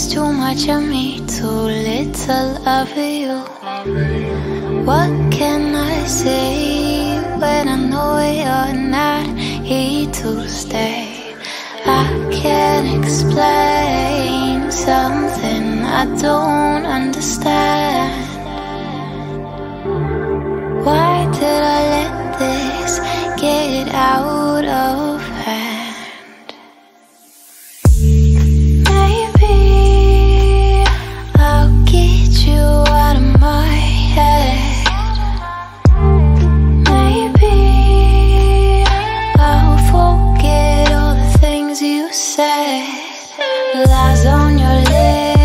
There's too much of me, too little of you. What can I say when I know you're not here to stay? I can't explain something I don't understand. Why did I let this get out of? said lies on your lips.